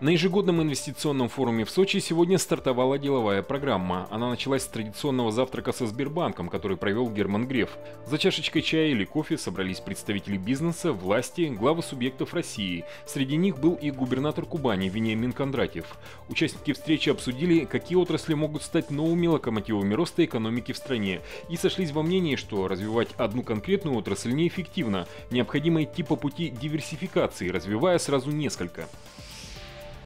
На ежегодном инвестиционном форуме в Сочи сегодня стартовала деловая программа. Она началась с традиционного завтрака со Сбербанком, который провел Герман Греф. За чашечкой чая или кофе собрались представители бизнеса, власти, главы субъектов России. Среди них был и губернатор Кубани Вениамин Кондратьев. Участники встречи обсудили, какие отрасли могут стать новыми локомотивами роста экономики в стране, и сошлись во мнении, что развивать одну конкретную отрасль неэффективно. Необходимо идти по пути диверсификации, развивая сразу несколько.